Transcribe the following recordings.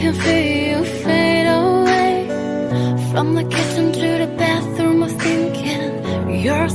can feel you fade away. From the kitchen to the bathroom of thinking You're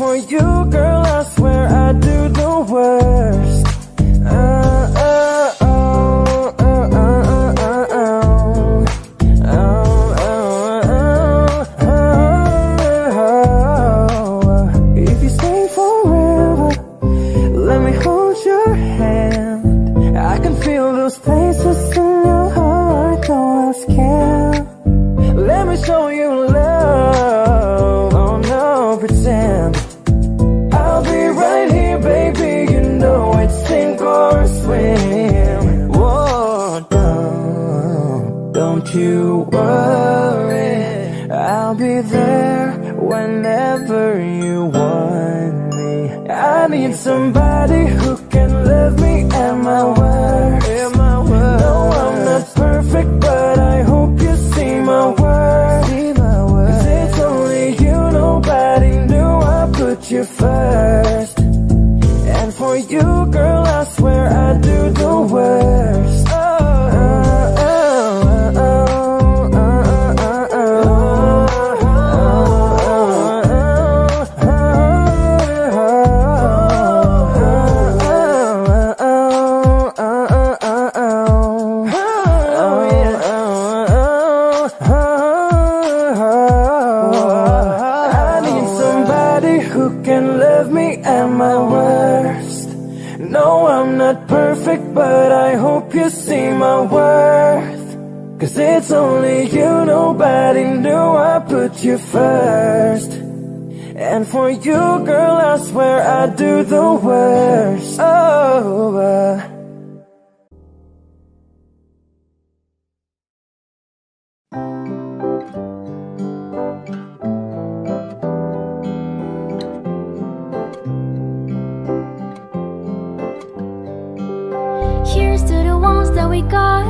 For you, girl, I swear I do the worst. Uh, uh. need somebody it's only you, nobody knew I put you first. And for you, girl, I swear I do the worst. Oh, uh. Here's to the ones that we got.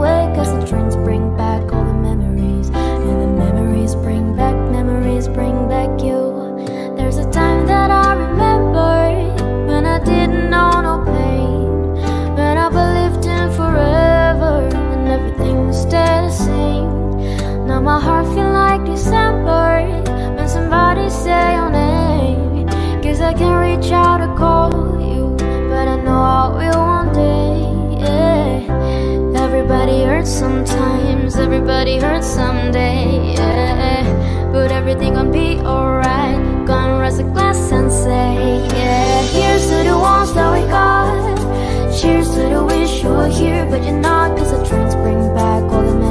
Can reach out to call you, but I know I will one day. Yeah. Everybody hurts sometimes, everybody hurts someday. Yeah. But everything gonna be alright. Gonna raise a glass and say, yeah. Here's to the ones that we got. Cheers to the wish you were here, but you're not. Cause the drinks bring back all the memories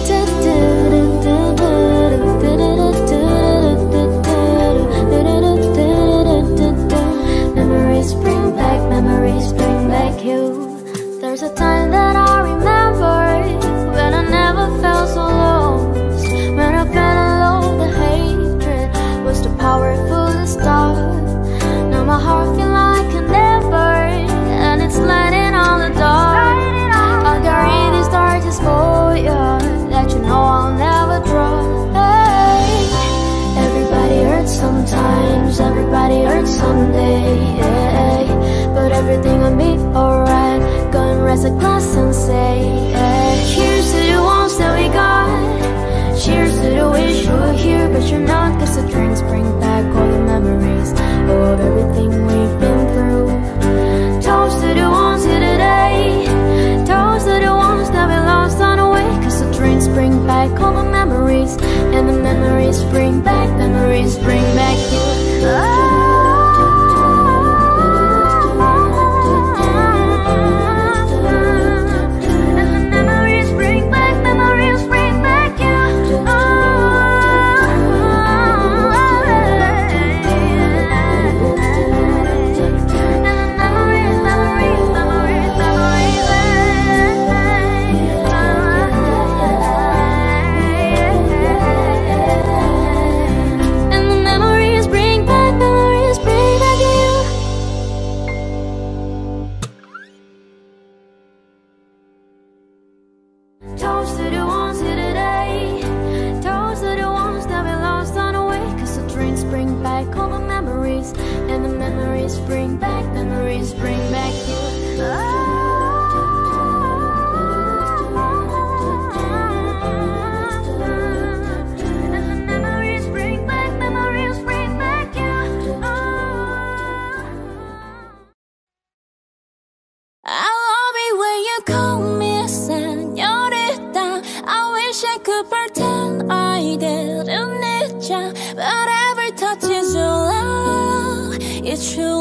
Back all the memories. And the memories bring back, memories bring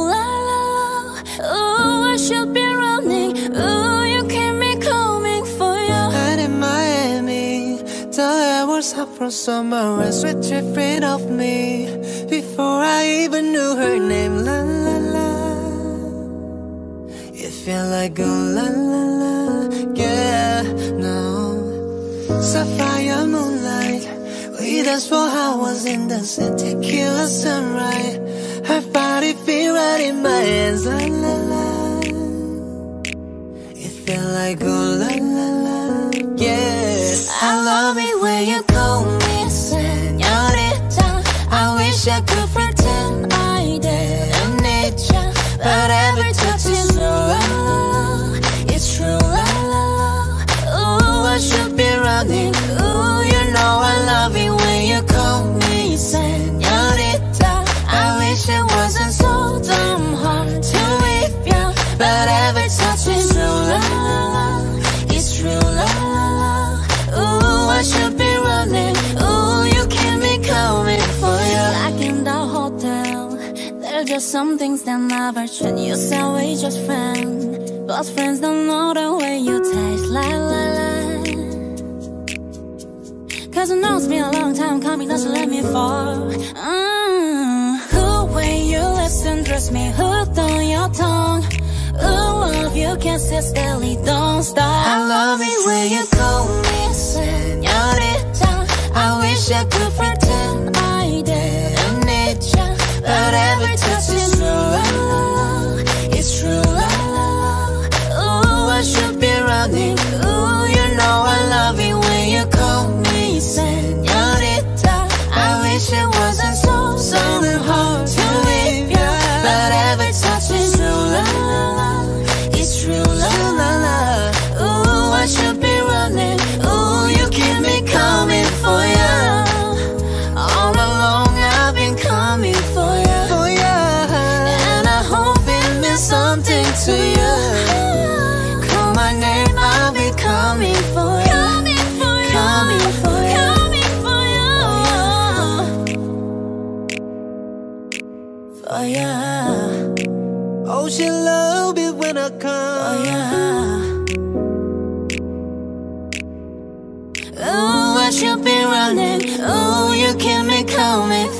True love. Ooh, I should be running. Ooh, you keep me coming for you. And in Miami, the air was hot from summer and sweat dripping off me before I even knew her name. La la la. It felt like a la la la, yeah, no. Sapphire moonlight, we danced for hours in the sun, tequila sunrise. Her feel right in my hands, la la la. It felt like a la la la, yeah. I love it when you call me señorita. I wish I could pretend There's some things that never change You say we just friends But friends don't know the way you taste. La la la. Cause it knows been a long time coming That you let me fall. Mm. Who when you listen Trust me, hooked on your tongue. Who love you can't sit still? Don't stop. I love it when you call me Senorita I wish I could forget me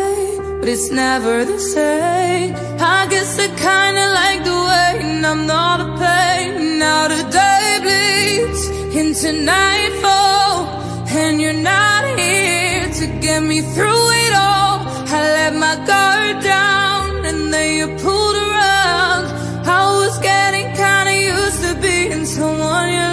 but it's never the same. I guess I kinda like the way I'm not a pain. Now the day bleeds into nightfall, and you're not here to get me through it all. I let my guard down, and then you pulled around. I was getting kinda used to being someone you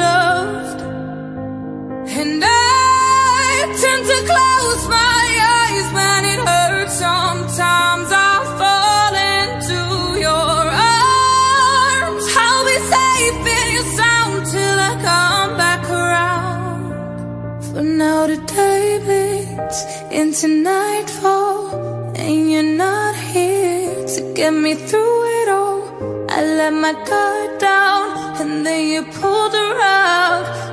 Sometimes I fall into your arms. I'll be safe in your sound till I come back around. For now the day bleeds into nightfall And you're not here to get me through it all I let my guard down and then you pulled around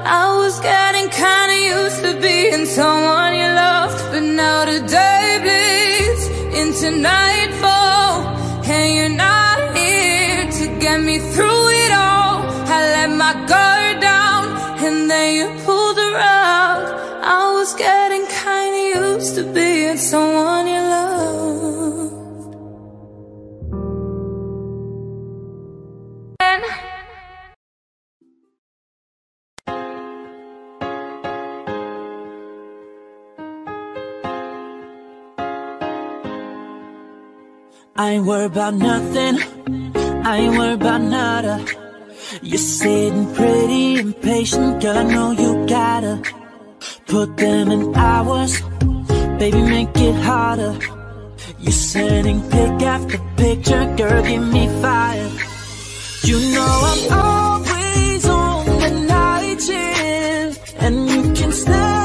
ain't worried about nothing. I ain't worried about nada. You're sitting pretty impatient, girl. I know you gotta put them in hours. Baby, make it harder. You're sending pic after picture, girl. Give me fire. You know I'm always on the night shift, and you can stand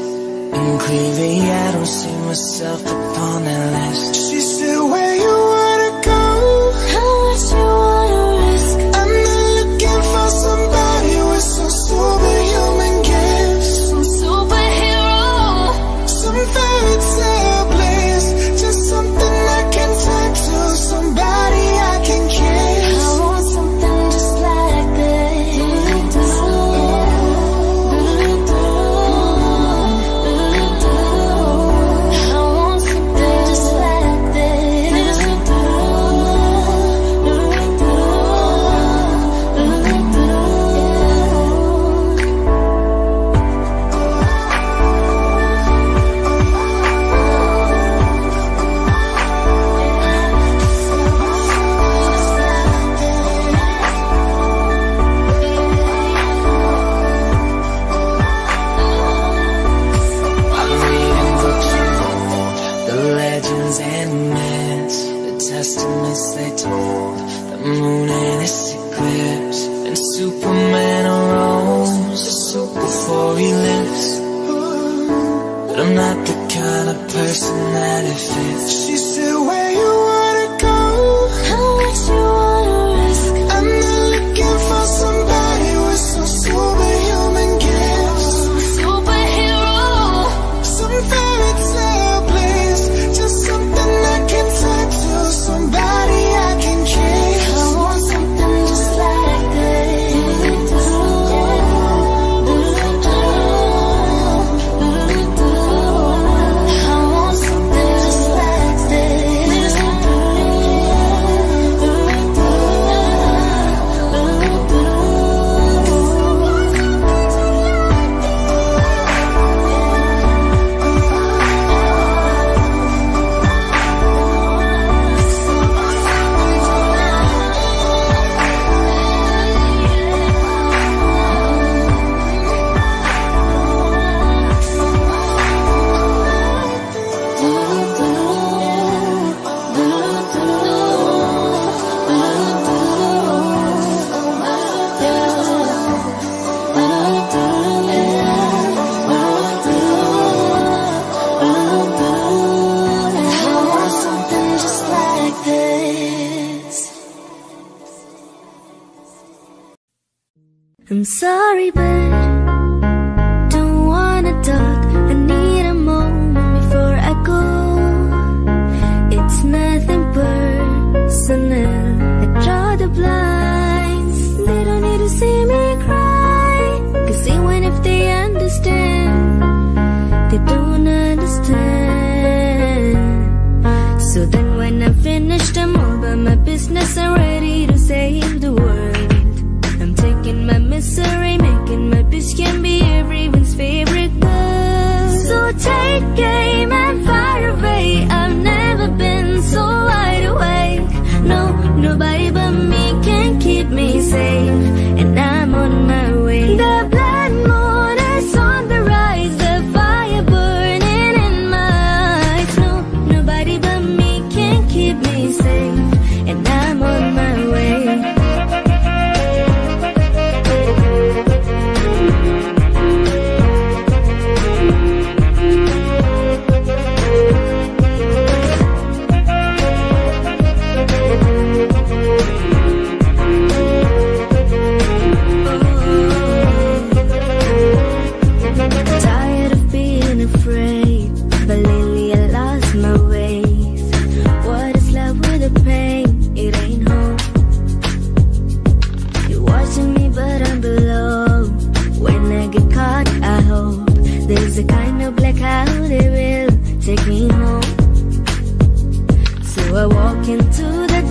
And clearly I don't see myself upon that list. She said, where you So I walk into the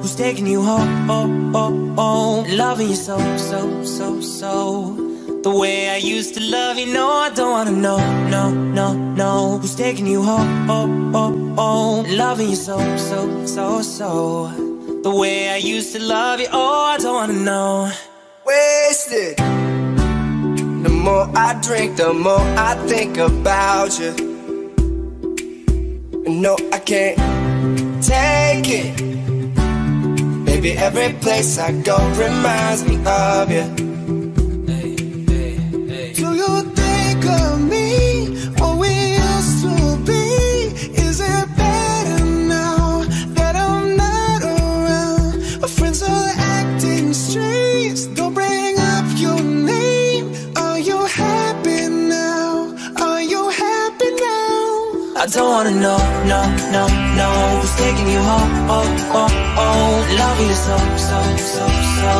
Who's taking you home, oh, oh, oh Loving you so, so, so, so The way I used to love you, no I don't wanna know, no, no, no Who's taking you home, oh, oh, oh Loving you so, so, so, so The way I used to love you, oh I don't wanna know wasted. The more I drink, the more I think about you. No, I can't take it. Baby, every place I go reminds me of you. Wanna know, no, no, no Who's taking you home, oh, oh, oh. Loving you so, so, so, so.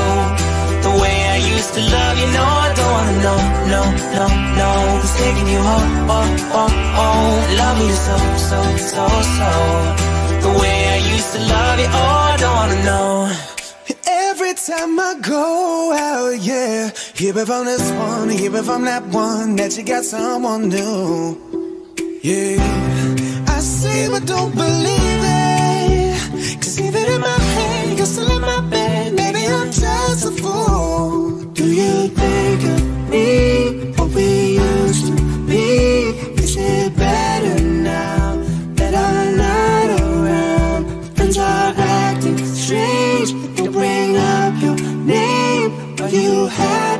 The way I used to love you, no I don't wanna know, no, no, no Who's taking you home, oh, oh, oh. Loving you so, so, so, so. The way I used to love you, oh I don't wanna know. Every time I go out, yeah, hear it from this one, hear it from that one that you got someone new. Yeah, I but don't believe it. Cause even in my head, you're still in my bed. Maybe I'm just a fool. Do you think of me? What we used to be? Is it better now that I'm not around? Friends are acting strange. Don't bring up your name. Are you? Are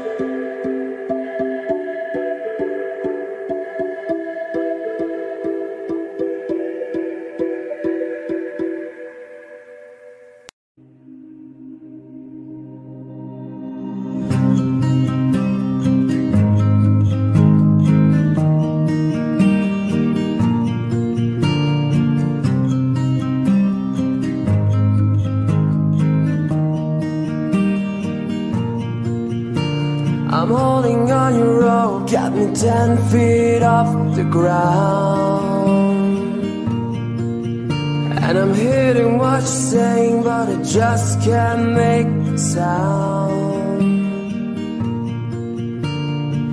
got me ten feet off the ground. And I'm hearing what you're saying, but I just can't make a sound.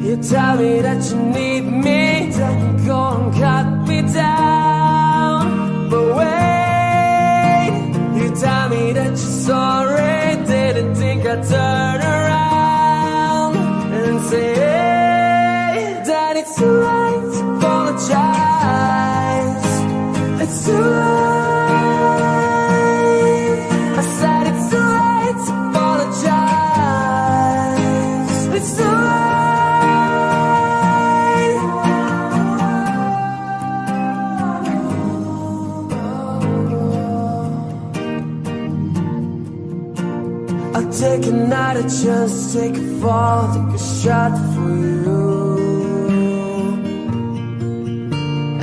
You tell me that you need me, then go and cut me down. But wait, you tell me that you're sorry, didn't think I'd turn around and say that it's too late to apologize. It's too late. I said it's too late to apologize. It's too late. I'll take another chance, take a fall, take a shot for you.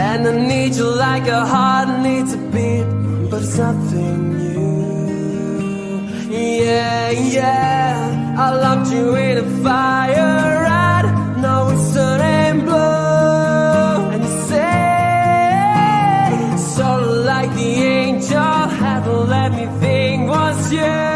And I need you like a heart needs a beat, but it's nothing new. Yeah, yeah, I locked you in a fire right now it's turning blue. And you say, sort of like the angel had let me think was you.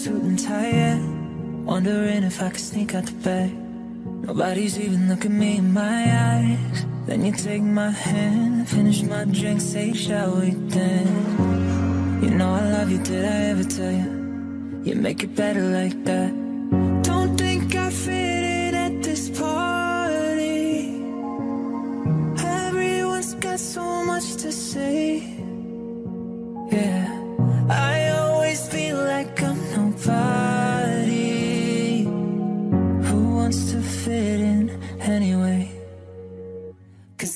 Suit and tie Wondering if I could sneak out the back Nobody's even looking me in my eyes. Then you take my hand Finish my drink, say shall we dance? You know I love you, did I ever tell you You make it better like that. Don't think I fit in at this party. Everyone's got so much to say. Yeah, I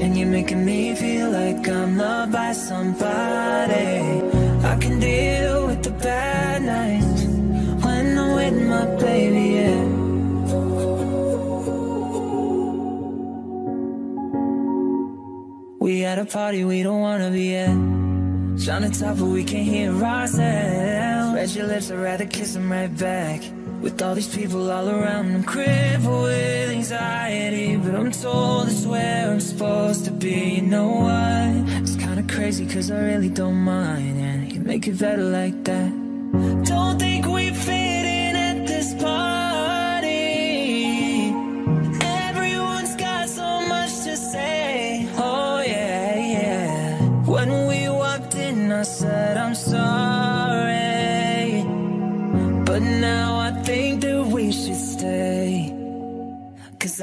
And you're making me feel like I'm loved by somebody. I can deal with the bad nights when I'm with my baby, yeah. We at a party we don't wanna be at. Trying to talk, but we can't hear ourselves. Red your lips, I'd rather kiss them right back. With all these people all around, I'm crippled with anxiety. But I'm told it's where I'm supposed to be. You know what? It's kinda crazy, cause I really don't mind. And you make it better like that.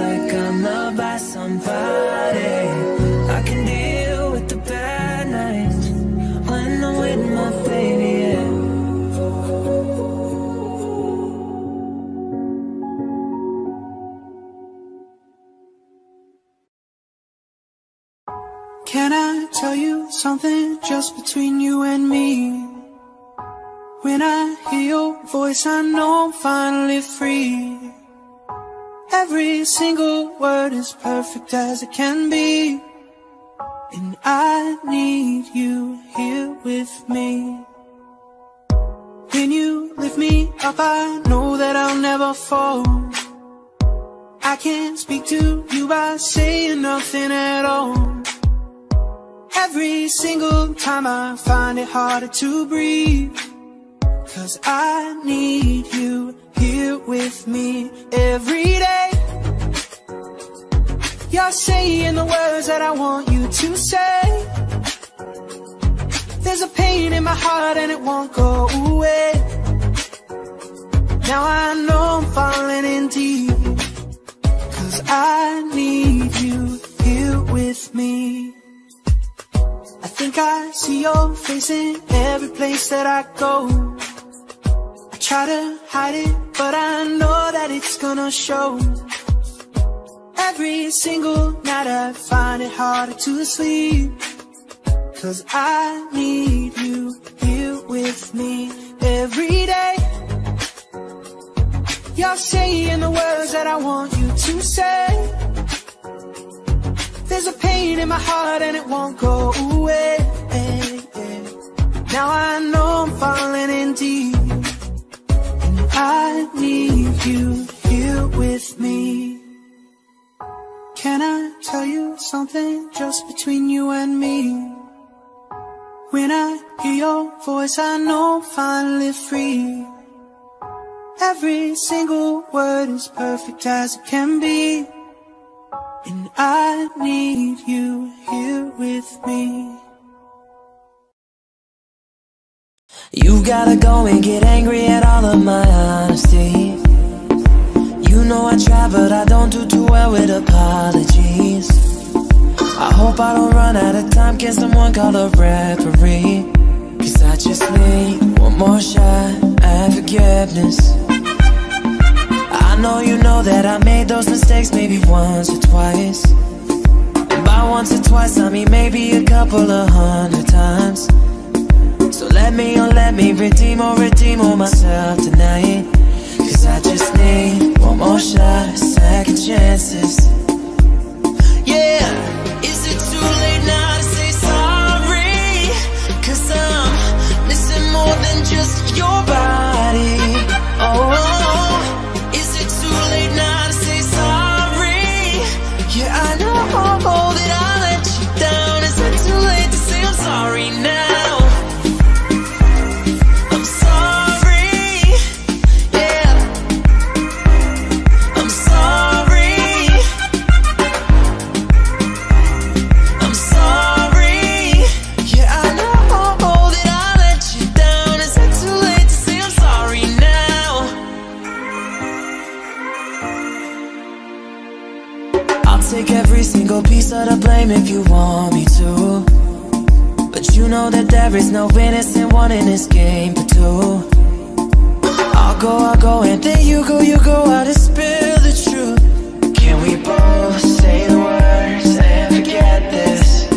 like I'm loved by somebody. I can deal with the bad nights when I'm with my baby. Can I tell you something just between you and me? When I hear your voice, I know I'm finally free. Every single word is perfect as it can be. And I need you here with me. When you lift me up, I know that I'll never fall. I can't speak to you by saying nothing at all. Every single time I find it harder to breathe. Cause I need you here with me every day. You're saying the words that I want you to say. There's a pain in my heart and it won't go away. Now I know I'm falling in deep. Cause I need you here with me. I think I see your face in every place that I go. Try to hide it, but I know that it's gonna show. Every single night I find it harder to sleep. Cause I need you here with me every day. You're saying the words that I want you to say. There's a pain in my heart and it won't go away. Now I know I'm falling in deep. I need you here with me. Can I tell you something just between you and me? When I hear your voice, I know I'm finally free. Every single word is perfect as it can be. And I need you here with me. You gotta go and get angry at all of my honesty. You know I try, but I don't do too well with apologies. I hope I don't run out of time. Can someone call a referee? Cause I just need one more shot at forgiveness. I know you know that I made those mistakes maybe once or twice. And by once or twice, I mean maybe a couple of hundred times. So let me, oh let me redeem or redeem on myself tonight. Cause I just need one more shot, second chances. Yeah, is it too late now to say sorry? Cause I'm missing more than just your body. Oh, of the blame if you want me to. But you know that there is no innocent one in this game but two I'll go, I'll go, and then you go, you go out and spill the truth Can we both say the words and forget this?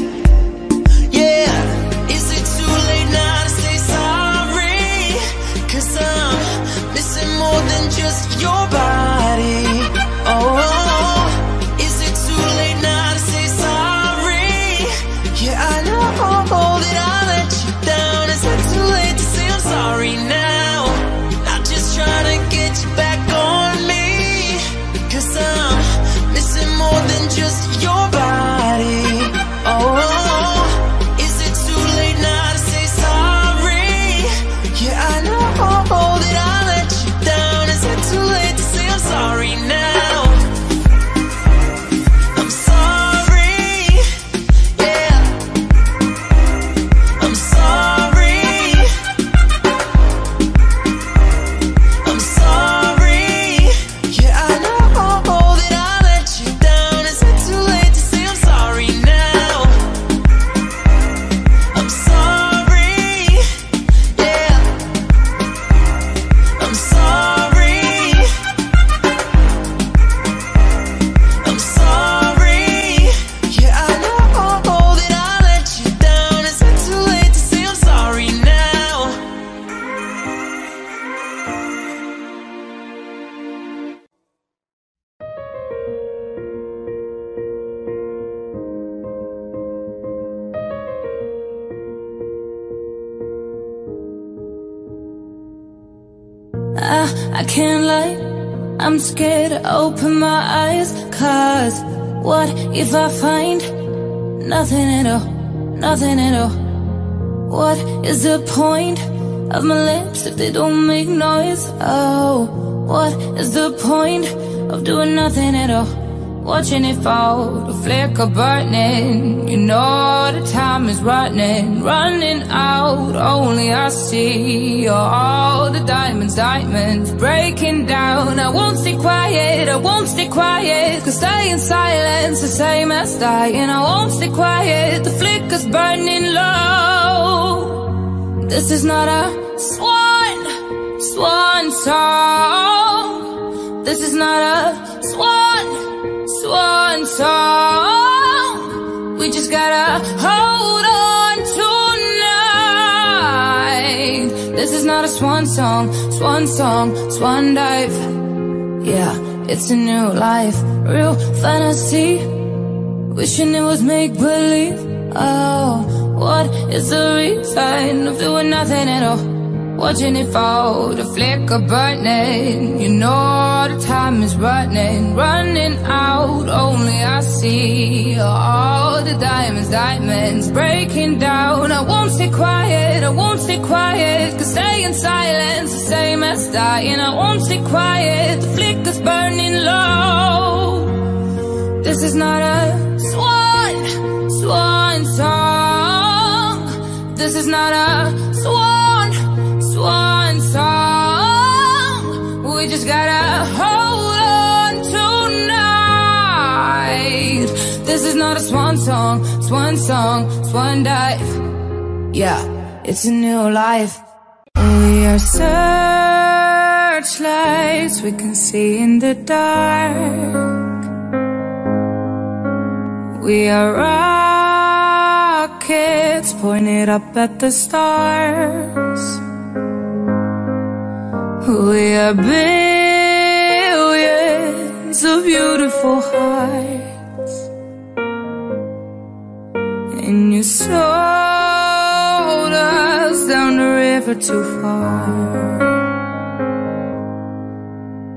Yeah, is it too late now to say sorry? Cause I'm missing more than just your body scared to open my eyes. Cause what if I find nothing at all, nothing at all? What is the point of my lips if they don't make noise? Oh, what is the point of doing nothing at all? Watching it fall, the flicker burning. You know the time is running, running out. Only I see all the diamonds, diamonds breaking down. I won't stay quiet, I won't stay quiet. Cause staying silence the same as dying. I won't stay quiet, the flicker's burning low. This is not a swan, swan song. This is not a swan swan song. We just gotta hold on tonight. This is not a swan song, swan song, swan dive. Yeah, it's a new life, real fantasy. Wishing it was make believe. Oh, what is the reason of doing nothing at all? Watching it fall, the flicker burning. You know the time is running, running out. Only I see all the diamonds, diamonds breaking down. I won't stay quiet, I won't stay quiet. Cause staying silent the same as dying. I won't stay quiet, the flicker's burning low. This is not a swan, swan song. This is not a swan just gotta hold on tonight. This is not a swan song, swan song, swan dive. Yeah, it's a new life. We are searchlights we can see in the dark. We are rockets pointed up at the stars. We are billions of beautiful hearts And you sold us down the river too far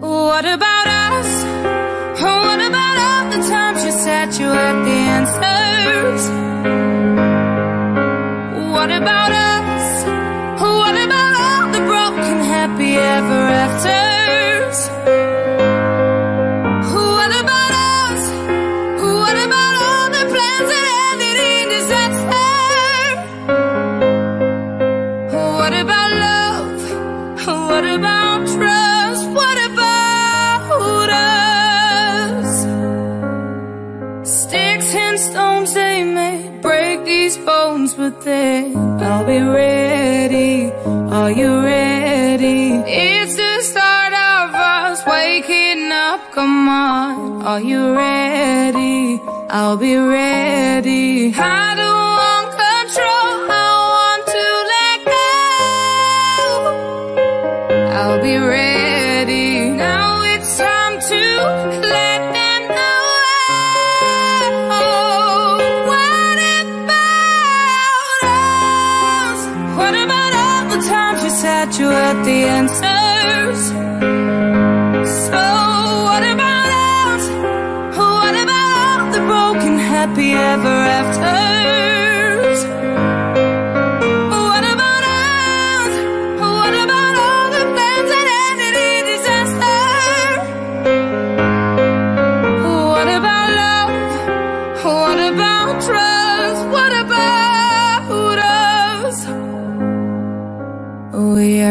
What about us? Oh, what about all the times you said you had the answers? What about ever afters What about us? What about all the plans that ended in disaster? What about love? What about trust? What about us? Sticks and stones they may break these bones But then I'll be ready Are you Are you ready? I'll be ready I don't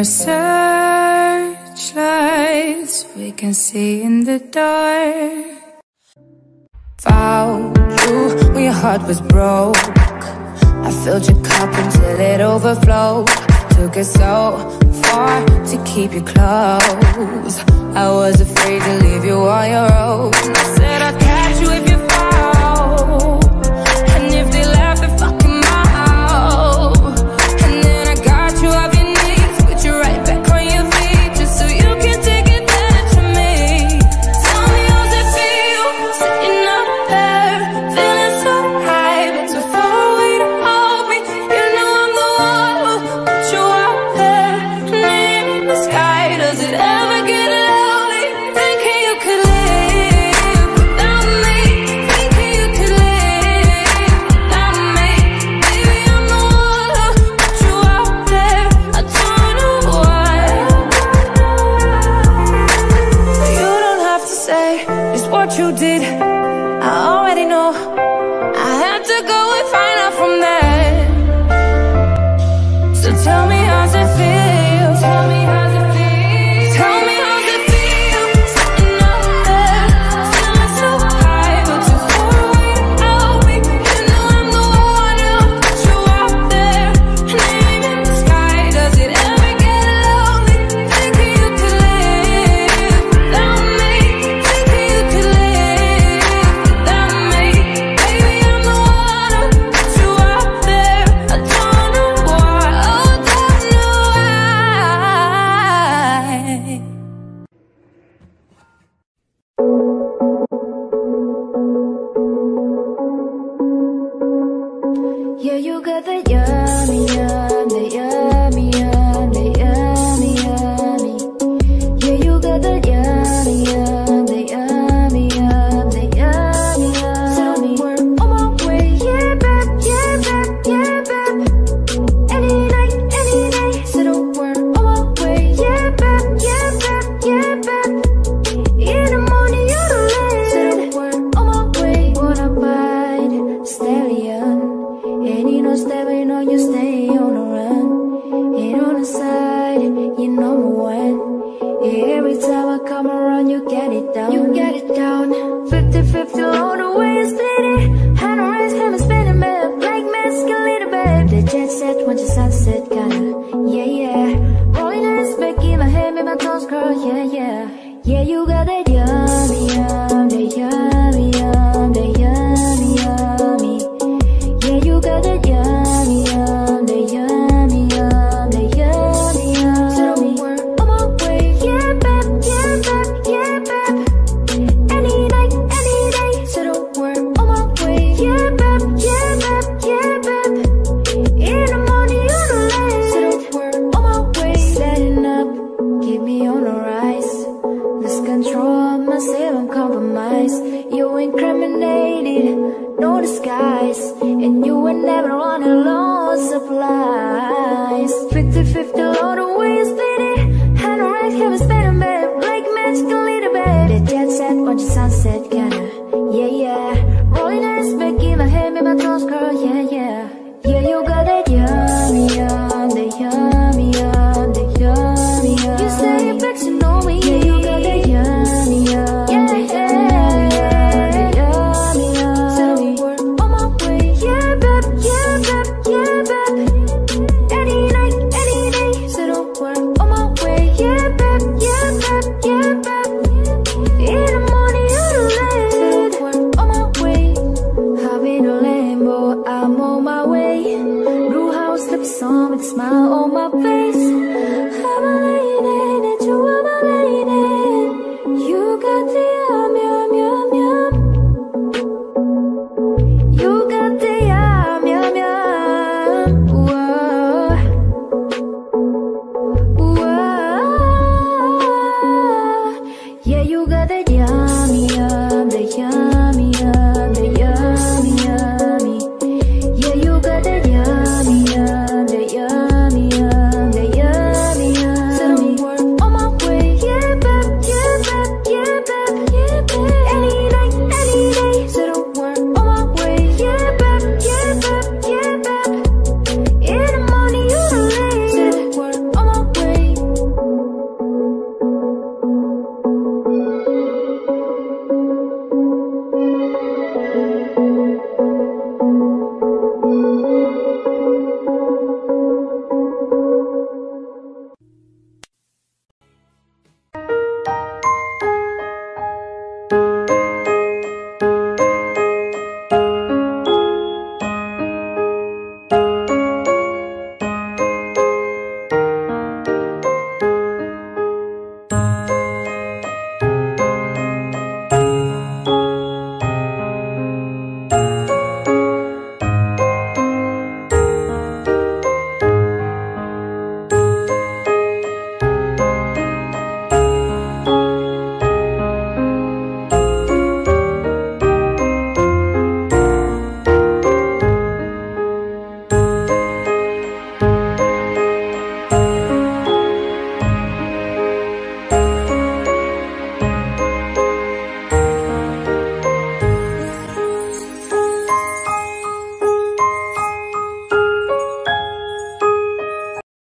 searchlights we can see in the dark. Found you when your heart was broke. I filled your cup until it overflowed. Took it so far to keep you close. I was afraid to leave you on your own. I said I'd know, stay, but you know you stay on the run. Hit on the side, you know me when. Every time I come around, you get it down. You get it down.